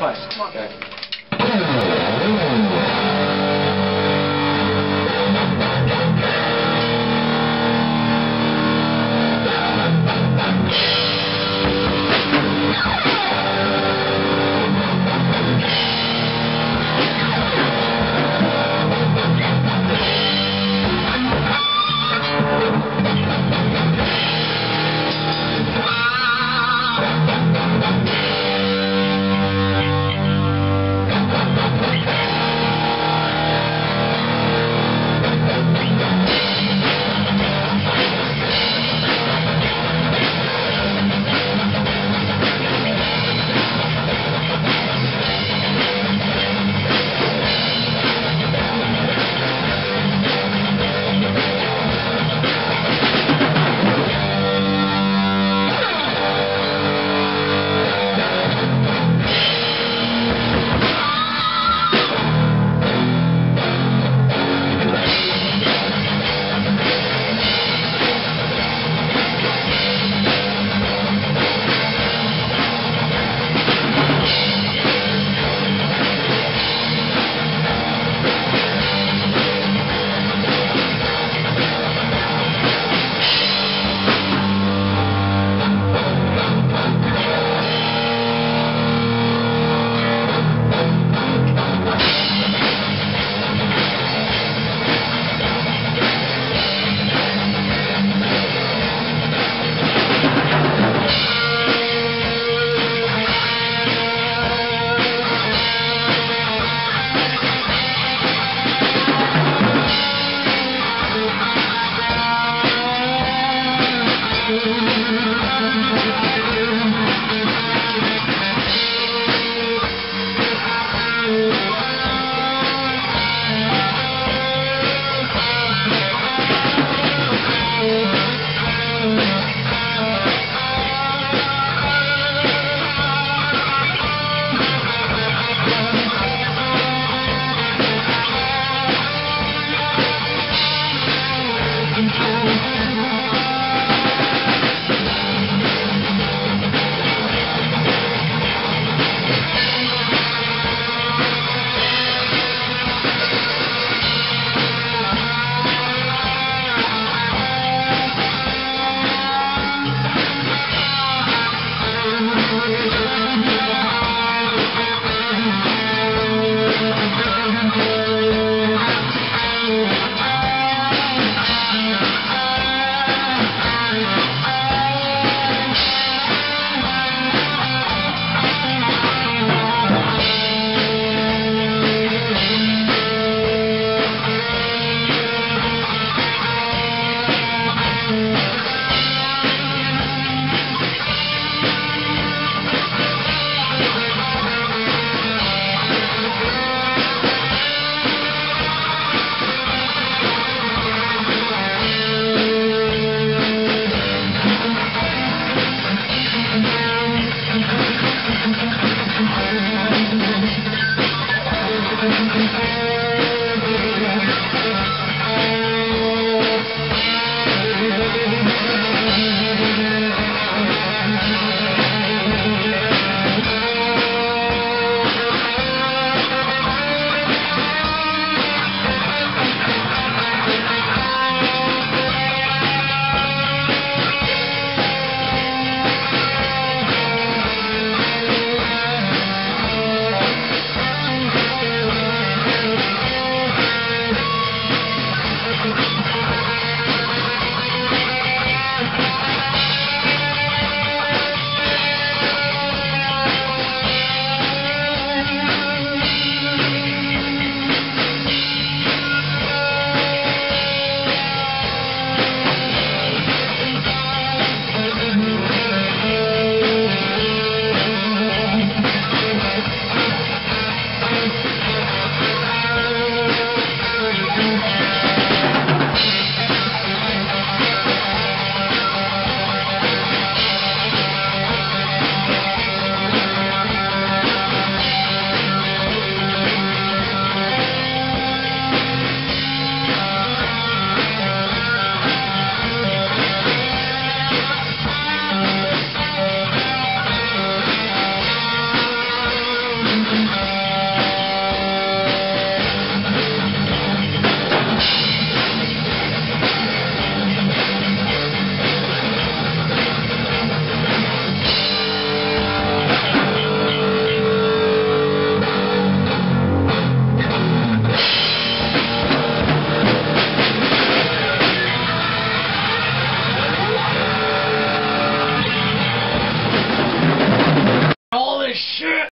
play. Okay.